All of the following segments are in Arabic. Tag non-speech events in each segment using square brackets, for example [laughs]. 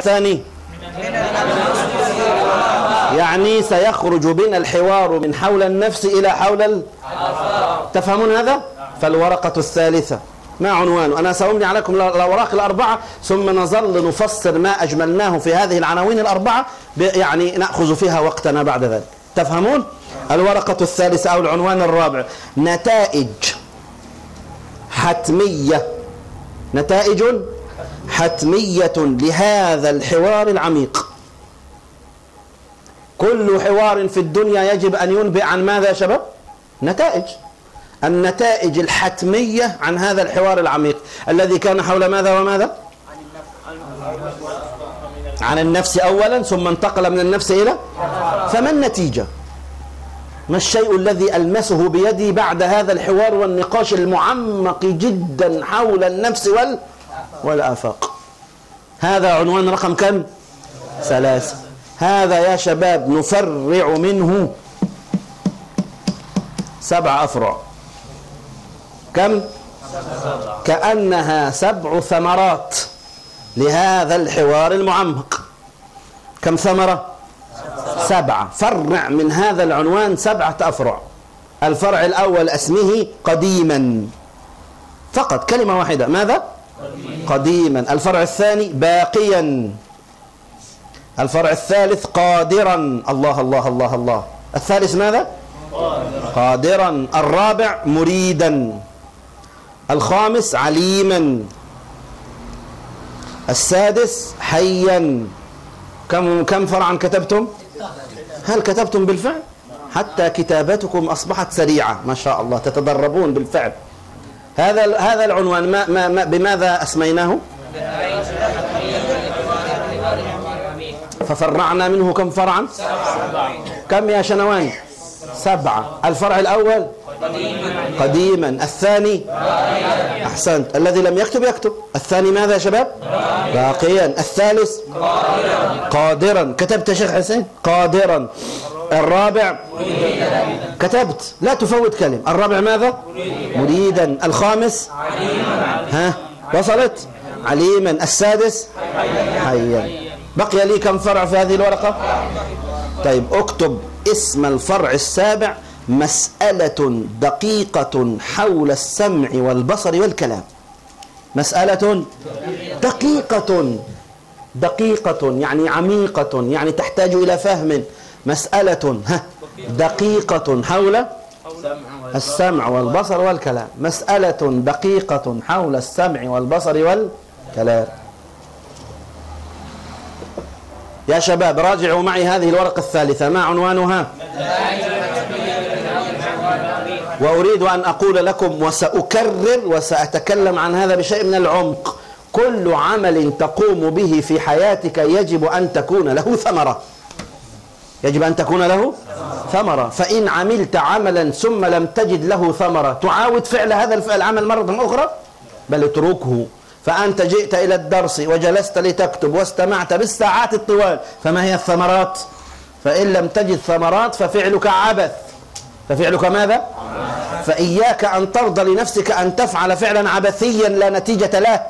ثاني. يعني سيخرج بنا الحوار من حول النفس إلى حول ال... تفهمون هذا؟ فالورقة الثالثة. ما عنوانه أنا سأملي عليكم الأوراق الأربعة ثم نظل نفسر ما أجملناه في هذه العناوين الأربعة يعني نأخذ فيها وقتنا بعد ذلك. تفهمون؟ الورقة الثالثة أو العنوان الرابع. نتائج حتمية. نتائج حتمية لهذا الحوار العميق. كل حوار في الدنيا يجب أن ينبئ عن ماذا يا شباب؟ نتائج. النتائج الحتمية عن هذا الحوار العميق. الذي كان حول ماذا وماذا؟ عن النفس أولا ثم انتقل من النفس إلى فما النتيجة؟ ما الشيء الذي ألمسه بيدي بعد هذا الحوار والنقاش المعمق جدا حول النفس وال والآفاق هذا عنوان رقم كم؟ ثلاثة. هذا يا شباب نفرع منه. سبع أفرع. كم؟ كأنها سبع ثمرات لهذا الحوار المعمق. كم ثمرة؟ سبعة. فرع من هذا العنوان سبعة أفرع. الفرع الأول اسمه قديما. فقط كلمة واحدة. ماذا؟ قديما. الفرع الثاني باقيا. الفرع الثالث قادرا. الله الله الله الله. الثالث ماذا؟ قادرا. الرابع مريدا. الخامس عليما. السادس حيا. كم كم فرعا كتبتم؟ هل كتبتم بالفعل؟ حتى كتابتكم أصبحت سريعة. ما شاء الله. تتدربون بالفعل. هذا هذا العنوان ما ما ما بماذا أسميناه؟ ففرعنا منه كم فرعا؟ كم يا شنوان سبعة. الفرع الأول؟ قديما. الثاني؟ أحسنت. الذي لم يكتب يكتب. الثاني ماذا يا شباب؟ باقيا. الثالث؟ قادرا. كتبت يا شيخ حسين؟ قادرا. الرابع. كتبت. لا تفوت كلمة. الرابع ماذا؟ مريدا. الخامس؟ ها؟ وصلت؟ عليما. السادس؟ حيا. بقي لي كم فرع في هذه الورقة؟ طيب اكتب اسم الفرع السابع. مسألة دقيقة حول السمع والبصر والكلام. مسألة دقيقة. دقيقة يعني عميقة يعني تحتاج إلى فهم. مسألة دقيقة حول السمع والبصر والكلام. مسألة دقيقة حول السمع والبصر والكلام. يا شباب راجعوا معي هذه الورقة الثالثة. ما عنوانها؟ وأريد أن أقول لكم وسأكرر وسأتكلم عن هذا بشيء من العمق. كل عمل تقوم به في حياتك يجب أن تكون له ثمرة. يجب أن تكون له ثمرة. فإن عملت عملا ثم لم تجد له ثمرة تعاود فعل هذا الفعل عمل مرة أخرى؟ بل اتركه. فأنت جئت إلى الدرس وجلست لتكتب واستمعت بالساعات الطوال فما هي الثمرات؟ فإن لم تجد ثمرات ففعلك عبث. ففعلك ماذا؟ فإياك أن ترضى لنفسك أن تفعل فعلا عبثيا لا نتيجة له.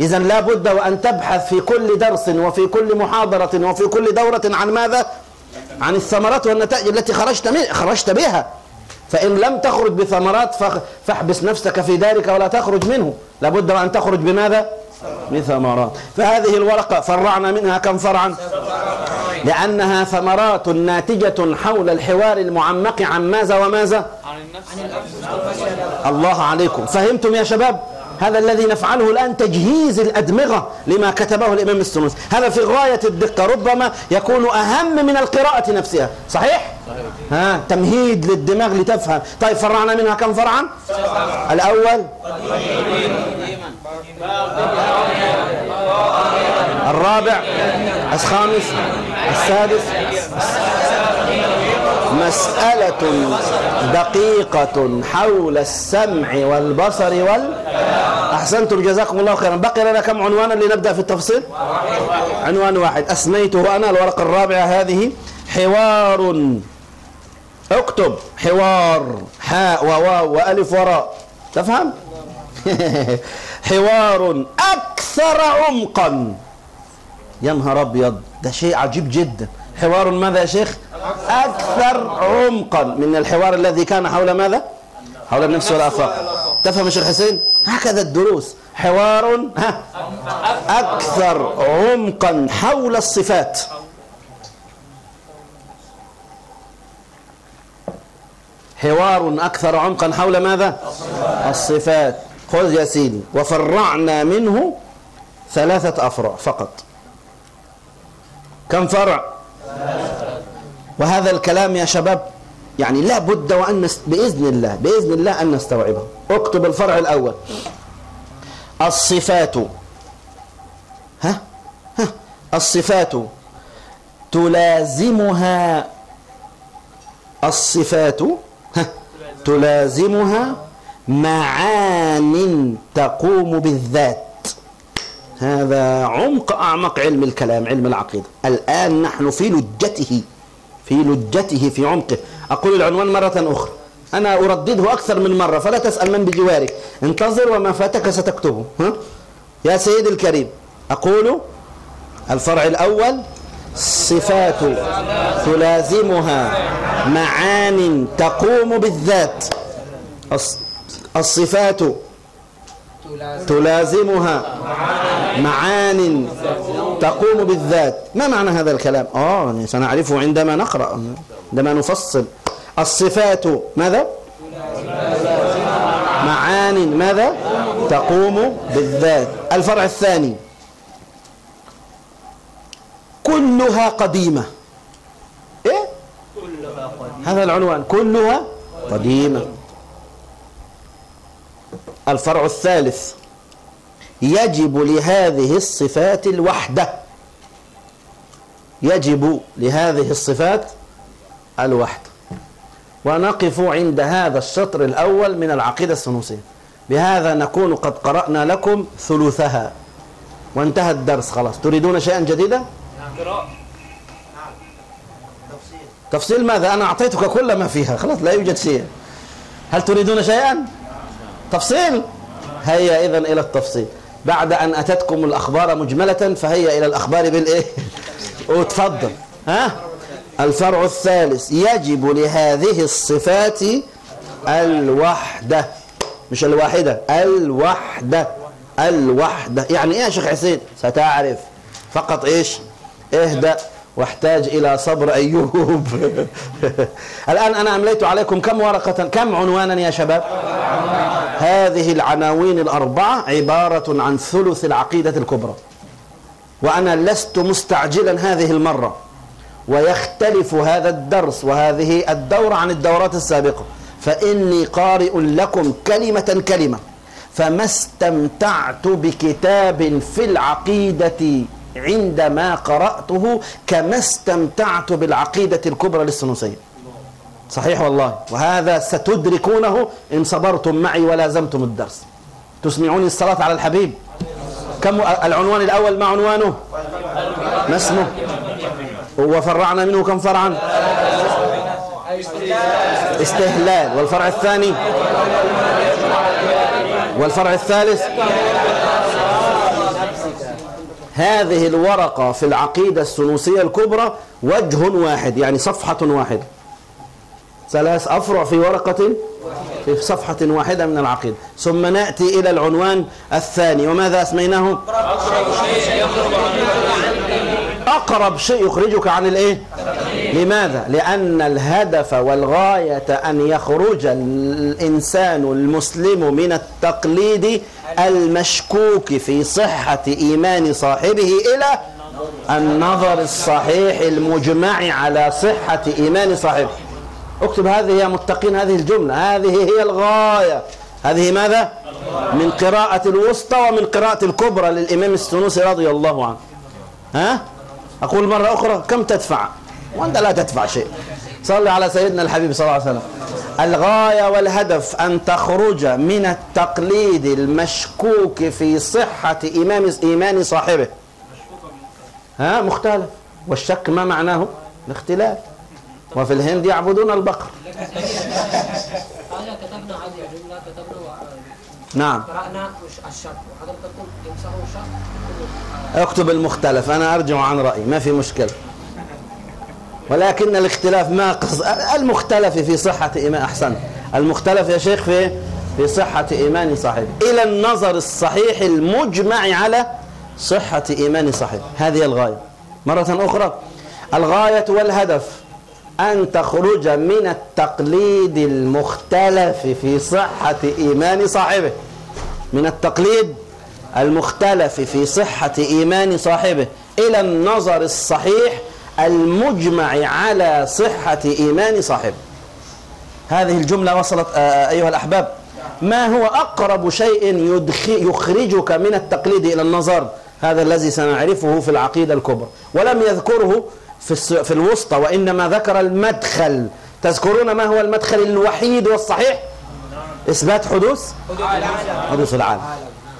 إذا لا بد وأن تبحث في كل درس وفي كل محاضرة وفي كل دورة عن ماذا؟ عن الثمرات والنتائج التي خرجت من خرجت بها. فإن لم تخرج بثمرات فاحبس نفسك في دارك ولا تخرج منه. لابد أن تخرج بماذا؟ بثمرات. فهذه الورقة فرعنا منها كم فرعا؟ لأنها ثمرات ناتجة حول الحوار المعمق عن ماذا وماذا؟ الله عليكم. فهمتم يا شباب؟ هذا الذي نفعله الآن تجهيز الأدمغة لما كتبه الإمام السنوسي. هذا في غاية الدقة. ربما يكون أهم من القراءة نفسها. صحيح؟ ها تمهيد للدماغ لتفهم. طيب فرعنا منها كم فرعا؟ الأول؟ الرابع؟ الخامس؟ السادس؟ مسألة دقيقة حول السمع والبصر وال أحسنتم جزاكم الله خيرا. بقي لنا كم عنوانا لنبدأ في التفصيل؟ عنوان واحد. أسميته أنا الورقة الرابعة هذه. حوار. اكتب. حوار. حاء وواو وألف وراء تفهم؟ [laughs] حوار. أكثر عمقا. يا نهار أبيض. ده شيء عجيب جدا. حوار ماذا يا شيخ؟ أكثر عمقا. من الحوار الذي كان حول ماذا؟ حول النفس والافاق تفهم يا شيخ حسين؟ هكذا الدروس. حوار ها؟ أكثر عمقا حول الصفات. حوار أكثر عمقا حول ماذا؟ الصفات. خذ يا سيدي. وفرعنا منه ثلاثة أفرع فقط. كم فرع؟ وهذا الكلام يا شباب يعني لا بد وأن نست... بإذن الله بإذن الله أن نستوعبه. اكتب الفرع الأول. الصفات. ها؟ ها؟ الصفات. تلازمها الصفات. ها؟ تلازمها معان تقوم بالذات. هذا عمق أعمق علم الكلام علم العقيدة. الآن نحن في لجته في لجته في عمقه. أقول العنوان مرة أخرى. أنا أردده أكثر من مرة فلا تسأل من بجوارك انتظر وما فاتك ستكتبه. ها؟ يا سيدي الكريم أقول الفرع الأول صفات تلازمها معان تقوم بالذات. الص- الصفات تلازمها معان تقوم بالذات. ما معنى هذا الكلام؟ آه يعني سنعرفه عندما نقرأ. عندما نفصل. الصفات ماذا؟ معان ماذا؟ تقوم بالذات. الفرع الثاني. كلها قديمة. إيه؟ هذا العنوان. كلها قديمة. الفرع الثالث. يجب لهذه الصفات الوحدة. يجب لهذه الصفات الوحدة. ونقف عند هذا الشطر الأول من العقيدة السنوسية. بهذا نكون قد قرأنا لكم ثلثها. وانتهى الدرس خلاص. تريدون شيئا جديدا؟ تفصيل ماذا؟ أنا أعطيتك كل ما فيها. خلاص لا يوجد شيء. هل تريدون شيئا؟ تفصيل؟ هيا إذا إلى التفصيل. بعد أن أتتكم الأخبار مجملة فهيا إلى الأخبار بالإيه؟ [laughs] وتفضل ها؟ الفرع الثالث. يجب لهذه الصفات الوحدة. مش الواحدة الوحدة الوحدة. يعني إيه يا شيخ حسين؟ ستعرف. فقط إيش؟ اهدأ واحتاج إلى صبر أيوب. [laughs] الآن أنا أمليت عليكم كم ورقة كم عنوانا يا شباب؟ هذه العناوين الأربعة عبارة عن ثلث العقيدة الكبرى. وأنا لست مستعجلا هذه المرة. ويختلف هذا الدرس وهذه الدورة عن الدورات السابقة. فإني قارئ لكم كلمة كلمة. فما استمتعت بكتاب في العقيدة عندما قرأته كما استمتعت بالعقيدة الكبرى للسنوسية. صحيح والله. وهذا ستدركونه إن صبرتم معي ولازمتم الدرس. تسمعوني الصلاة على الحبيب؟ كم العنوان الأول؟ ما عنوانه؟ ما اسمه؟ وفرعنا منه كم فرعا؟ استهلال. والفرع الثاني؟ والفرع الثالث؟ هذه الورقة في العقيدة السنوسية الكبرى وجه واحد يعني صفحة واحدة. ثلاث أفرع في ورقة في صفحة واحدة من العقيدة. ثم نأتي إلى العنوان الثاني. وماذا أسميناه؟ أقرب شيء يخرجك عن الإيه؟ لماذا؟ لأن الهدف والغاية أن يخرج الإنسان المسلم من التقليد المشكوك في صحة إيمان صاحبه إلى النظر الصحيح المجمع على صحة إيمان صاحبه. اكتب هذه يا متقين هذه الجملة هذه هي الغاية. هذه ماذا؟ من قراءة الوسطى ومن قراءة الكبرى للإمام السنوسي رضي الله عنه. ها؟ أقول مرة أخرى كم تدفع؟ وأنت لا تدفع شيء. صل على سيدنا الحبيب صلى الله عليه وسلم. الغاية والهدف أن تخرج من التقليد المشكوك في صحة إمام إيمان صاحبه. ها؟ مختلف. والشك ما معناه؟ الاختلاف وفي الهند يعبدون البقر. كتبنا عادي جملة كتبنا نعم. قرأنا الشرط وحضرتك يمسحوا اكتب المختلف أنا ارجع عن رأيي ما في مشكلة. ولكن الاختلاف ما قص... المختلف في صحة إيمان أحسن. المختلف يا شيخ في في صحة إيمان صاحبه إلى النظر الصحيح المجمع على صحة إيمان صاحبه هذه الغاية. مرة أخرى الغاية والهدف. أن تخرج من التقليد المختلف في صحة إيمان صاحبه. من التقليد المختلف في صحة إيمان صاحبه. إلى النظر الصحيح المجمع على صحة إيمان صاحبه. هذه الجملة وصلت آه، أيها الأحباب. ما هو أقرب شيء يخرجك من التقليد إلى النظر؟ هذا الذي سنعرفه في العقيدة الكبرى. ولم يذكره في, في الوسطى وإنما ذكر المدخل تذكرون ما هو المدخل الوحيد والصحيح إثبات حدوث حدوث العالم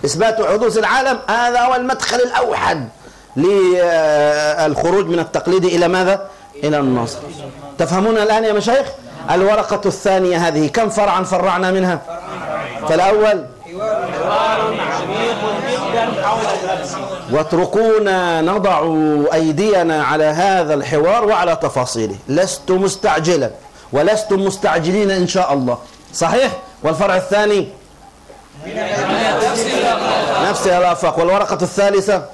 إثبات حدوث العالم هذا هو المدخل الأوحد للخروج من التقليد إلى ماذا؟ إلى النصر تفهمون الآن يا مشايخ؟ الورقة الثانية هذه كم فرعا فرعنا منها؟ فالأول واتركونا نضع أيدينا على هذا الحوار وعلى تفاصيله. لست مستعجلا ولستم مستعجلين إن شاء الله. صحيح؟ والفرع الثاني؟ نفسها الآفاق. والورقة الثالثة؟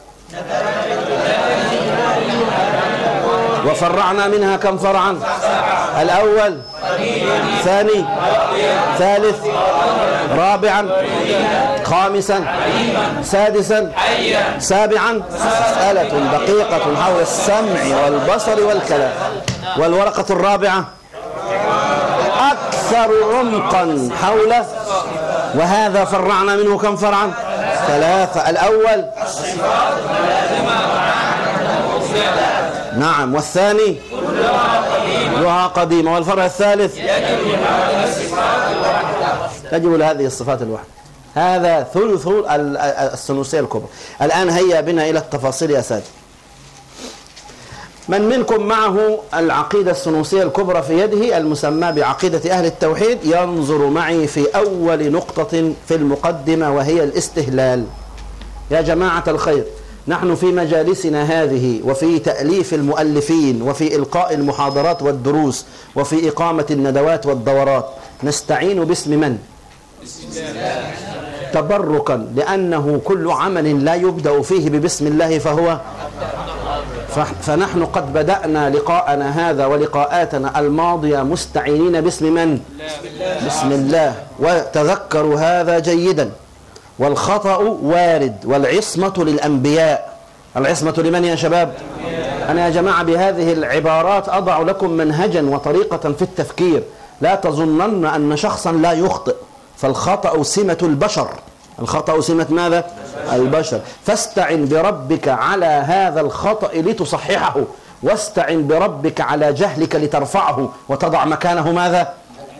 وفرعنا منها كم فرعا؟ الأول؟ ثاني ثالث رابعا خامسا سادسا سابعا مسألة دقيقة حول السمع والبصر والكلام. والورقة الرابعة أكثر عمقا حول وهذا فرعنا منه كم فرعا؟ ثلاثة. الأول نعم. والثاني كلها قديمة. والفرع الثالث تجب لهذه الصفات الواحدة هذا ثلث ال- ال- الثلثية الكبرى. الآن هيا بنا إلى التفاصيل يا سادة. من منكم معه العقيدة السنوسية الكبرى في يده المسمى بعقيدة أهل التوحيد؟ ينظر معي في أول نقطة في المقدمة وهي الاستهلال. يا جماعة الخير نحن في مجالسنا هذه وفي تأليف المؤلفين وفي إلقاء المحاضرات والدروس وفي إقامة الندوات والدورات نستعين باسم من؟ تبركا لأنه كل عمل لا يبدأ فيه ببسم الله فهو فنحن قد بدأنا لقاءنا هذا ولقاءاتنا الماضية مستعينين باسم من؟ بسم الله وتذكروا هذا جيدا والخطأ وارد والعصمة للأنبياء العصمة لمن يا شباب؟ أنا يا جماعة بهذه العبارات أضع لكم منهجا وطريقة في التفكير لا تظنن أن شخصا لا يخطئ فالخطأ سمة البشر الخطأ سمة ماذا؟ البشر فاستعن بربك على هذا الخطأ لتصححه واستعن بربك على جهلك لترفعه وتضع مكانه ماذا؟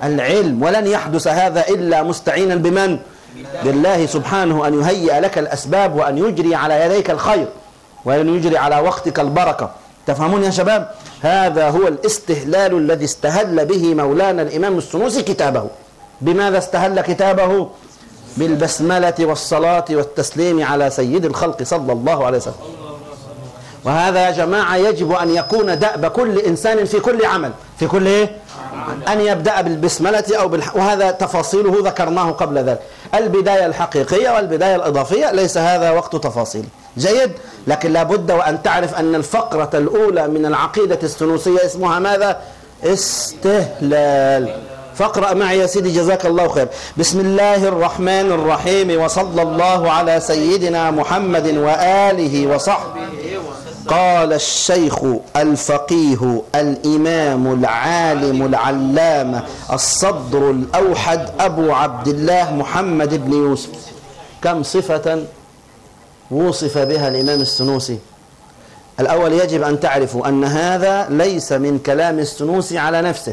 العلم ولن يحدث هذا إلا مستعينا بمن؟ بالله سبحانه أن يهيئ لك الأسباب وأن يجري على يديك الخير وأن يجري على وقتك البركة. تفهمون يا شباب؟ هذا هو الاستهلال الذي استهل به مولانا الإمام السنوسي كتابه. بماذا استهل كتابه؟ بالبسملة والصلاة والتسليم على سيد الخلق صلى الله عليه وسلم. وهذا يا جماعة يجب أن يكون دأب كل إنسان في كل عمل. في كل إيه؟ أن يبدأ بالبسملة أو بالح... وهذا تفاصيله ذكرناه قبل ذلك. البداية الحقيقية والبداية الإضافية ليس هذا وقت تفاصيل. جيد؟ لكن لابد وأن تعرف أن الفقرة الأولى من العقيدة السنوسية اسمها ماذا؟ استهلال. فاقرأ معي يا سيدي جزاك الله خير. بسم الله الرحمن الرحيم وصلى الله على سيدنا محمد وآله وصحبه قال الشيخ الفقيه الإمام العالم العلامة الصدر الأوحد أبو عبد الله محمد بن يوسف. كم صفة وصف بها الإمام السنوسي؟ الأول يجب أن تعرفوا أن هذا ليس من كلام السنوسي على نفسه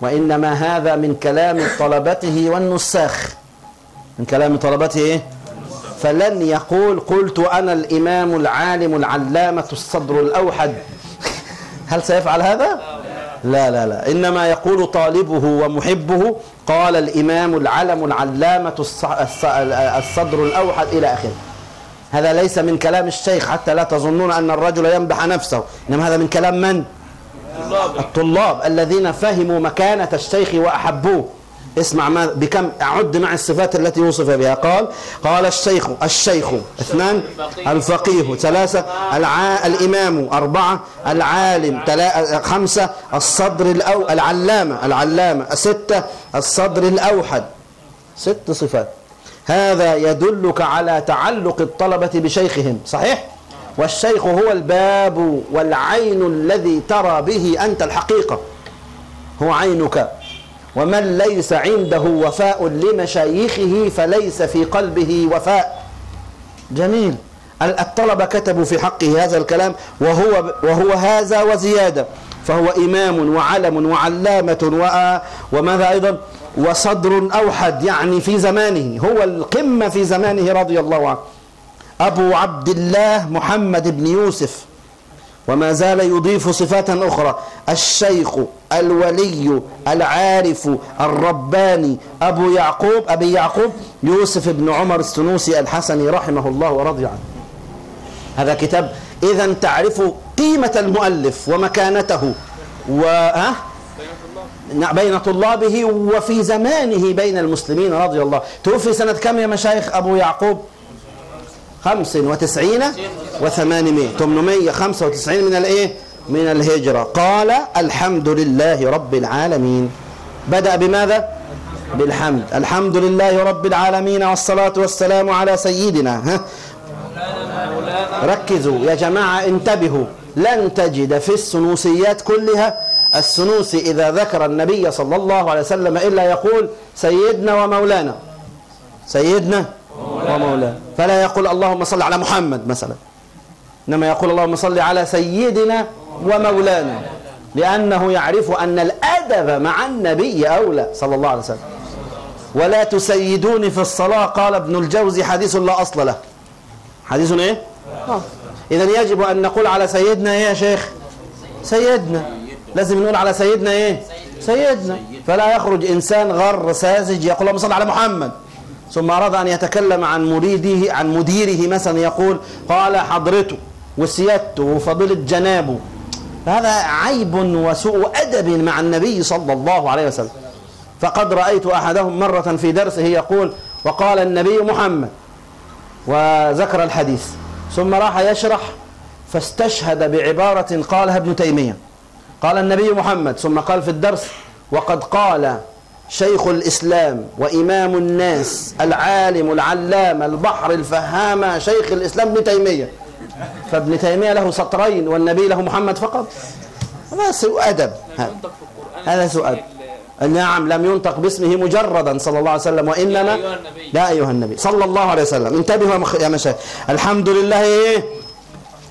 وإنما هذا من كلام طلبته والنساخ. من كلام طلبته إيه؟ فلن يقول قلت أنا الإمام العالم العلامة الصدر الأوحد. [laughs] هل سيفعل هذا؟ لا لا لا. إنما يقول طالبه ومحبه قال الإمام العلم العلامة الص- الص- الصدر الأوحد إلى آخره. هذا ليس من كلام الشيخ حتى لا تظنون أن الرجل يمدح نفسه. إنما هذا من كلام من؟ الطلاب الذين فهموا مكانة الشيخ وأحبوه. اسمع ما بكم أعد مع الصفات التي وصف بها. قال قال الشيخ الشيخ اثنان الفقيه ثلاثة الع... الإمام أربعة العالم تلا... خمسة الصدر الأو... العلامة العلامة ستة الصدر الأوحد. ست صفات. هذا يدلك على تعلق الطلبة بشيخهم صحيح؟ والشيخ هو الباب والعين الذي ترى به أنت الحقيقة. هو عينك. ومن ليس عنده وفاء لمشايخه فليس في قلبه وفاء. جميل. الطلبة كتبوا في حقه هذا الكلام وهو وهو هذا وزيادة. فهو إمام وعلم وعلامة وماذا أيضا؟ وصدر أوحد يعني في زمانه. هو القمة في زمانه رضي الله عنه. أبو عبد الله محمد بن يوسف. وما زال يضيف صفات أخرى. الشيخ الولي العارف الرباني أبو يعقوب أبي يعقوب يوسف بن عمر السنوسي الحسني رحمه الله ورضي عنه. هذا كتاب إذا تعرف قيمة المؤلف ومكانته و ها؟ بين طلابه وفي زمانه بين المسلمين رضي الله. توفي سنة كم يا مشايخ أبو يعقوب؟ خمس وتسعين وثمانمائة. ثمانمائة خمسة وتسعين من الايه؟ من الهجرة. قال الحمد لله رب العالمين. بدأ بماذا؟ بالحمد. الحمد لله رب العالمين والصلاة والسلام على سيدنا. ها؟ ركزوا يا جماعة انتبهوا. لن تجد في السنوسيات كلها السنوسي إذا ذكر النبي صلى الله عليه وسلم إلا يقول سيدنا ومولانا. سيدنا ومولانا فلا يقول اللهم صل على محمد مثلا. إنما يقول اللهم صل على سيدنا ومولانا. لأنه يعرف أن الأدب مع النبي أولى صلى الله عليه وسلم. ولا تسيدوني في الصلاة قال ابن الجوزي حديث لا أصل له. حديث إيه؟ آه. إذا يجب أن نقول على سيدنا إيه يا شيخ؟ سيدنا. لازم نقول على سيدنا إيه؟ سيدنا. فلا يخرج إنسان غر ساذج يقول اللهم صل على محمد. ثم أراد أن يتكلم عن مريده عن مديره مثلا يقول قال حضرته وسيادته وفضيلة جنابه. هذا عيب وسوء أدب مع النبي صلى الله عليه وسلم. فقد رأيت أحدهم مرة في درسه يقول وقال النبي محمد. وذكر الحديث. ثم راح يشرح فاستشهد بعبارة قالها ابن تيمية. قال النبي محمد ثم قال في الدرس وقد قال شيخ الإسلام وإمام الناس العالم العلام البحر الفهامة شيخ الإسلام ابن تيمية. فابن تيمية له سطرين والنبي له محمد فقط. هذا سوء أدب. هذا. سوء أدب. نعم لم ينطق باسمه مجردا صلى الله عليه وسلم وإنما. لا أيها النبي. صلى الله عليه وسلم. انتبهوا يا مشايخ. الحمد لله. إيه؟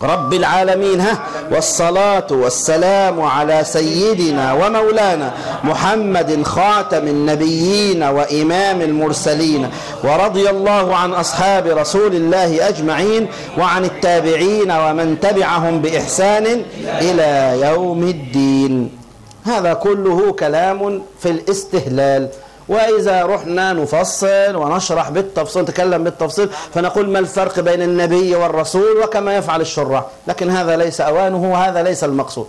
رب العالمين ها. والصلاة والسلام على سيدنا ومولانا محمد خاتم النبيين وإمام المرسلين ورضي الله عن أصحاب رسول الله أجمعين وعن التابعين ومن تبعهم بإحسان إلى يوم الدين. هذا كله كلام في الاستهلال. وإذا رحنا نفصل ونشرح بالتفصيل نتكلم بالتفصيل فنقول ما الفرق بين النبي والرسول وكما يفعل الشراح لكن هذا ليس أوانه وهذا ليس المقصود.